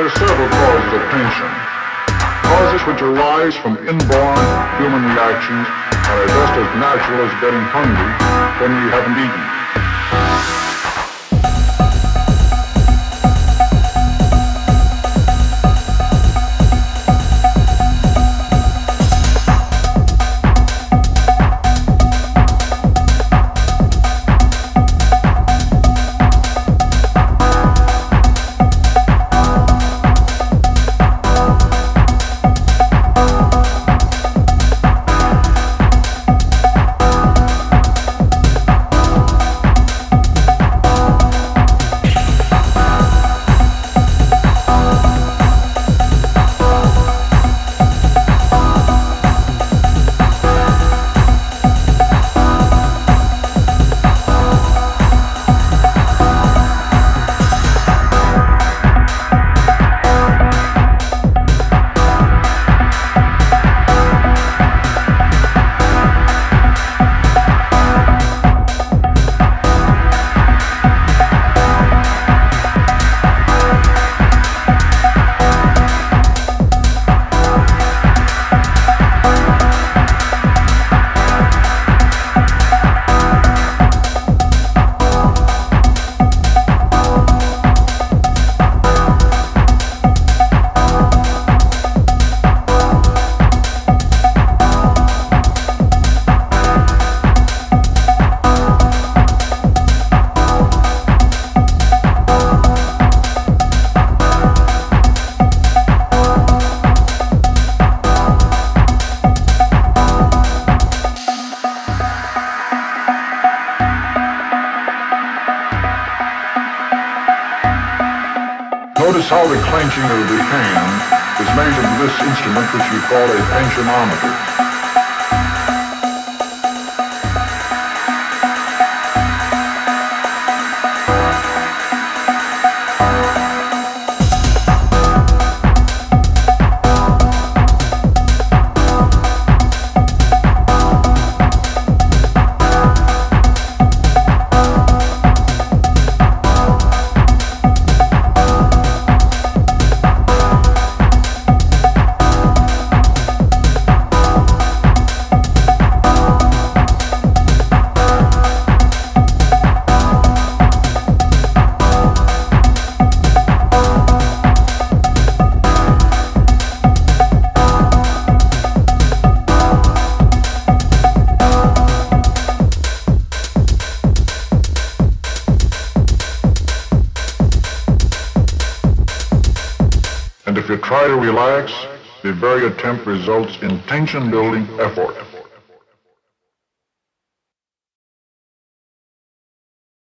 There are several causes of tension. Causes which arise from inborn human reactions and are just as natural as getting hungry when we haven't eaten. Notice how the clenching of the hand is made of this instrument which we call a tensionometer. You try to relax, the very attempt results in tension building effort.